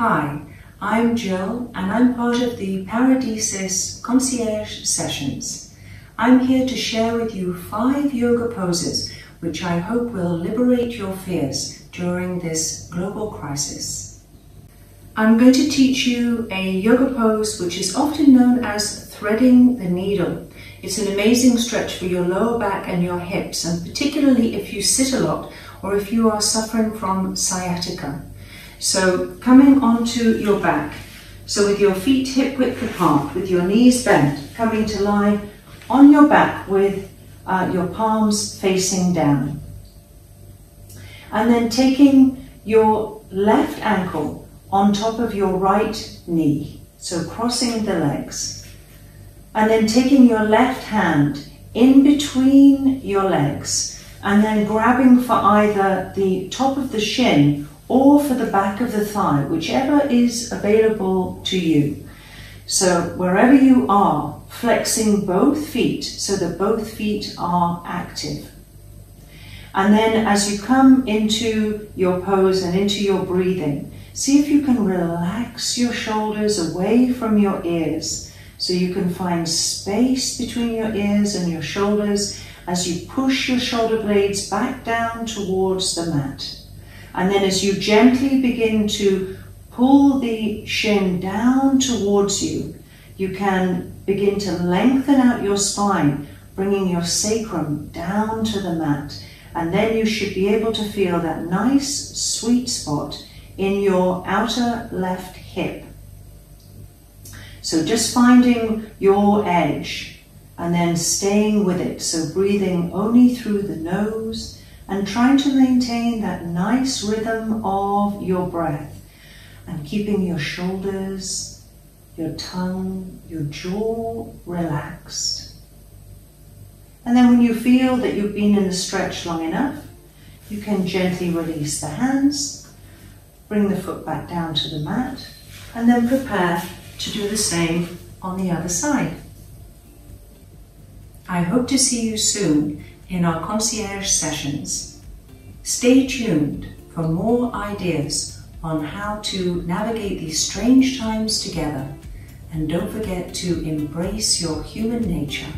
Hi, I'm Jill and I'm part of the Paradisus Concierge Sessions. I'm here to share with you five yoga poses which I hope will liberate your fears during this global crisis. I'm going to teach you a yoga pose which is often known as threading the needle. It's an amazing stretch for your lower back and your hips and particularly if you sit a lot or if you are suffering from sciatica. So coming onto your back, so with your feet hip width apart, with your knees bent, coming to lie on your back with uh, your palms facing down. And then taking your left ankle on top of your right knee, so crossing the legs. And then taking your left hand in between your legs and then grabbing for either the top of the shin or for the back of the thigh, whichever is available to you. So wherever you are, flexing both feet so that both feet are active. And then as you come into your pose and into your breathing, see if you can relax your shoulders away from your ears so you can find space between your ears and your shoulders as you push your shoulder blades back down towards the mat. And then as you gently begin to pull the shin down towards you, you can begin to lengthen out your spine, bringing your sacrum down to the mat. And then you should be able to feel that nice sweet spot in your outer left hip. So just finding your edge and then staying with it. So breathing only through the nose and trying to maintain that nice rhythm of your breath and keeping your shoulders, your tongue, your jaw relaxed. And then when you feel that you've been in the stretch long enough, you can gently release the hands, bring the foot back down to the mat, and then prepare to do the same on the other side. I hope to see you soon in our concierge sessions. Stay tuned for more ideas on how to navigate these strange times together and don't forget to embrace your human nature.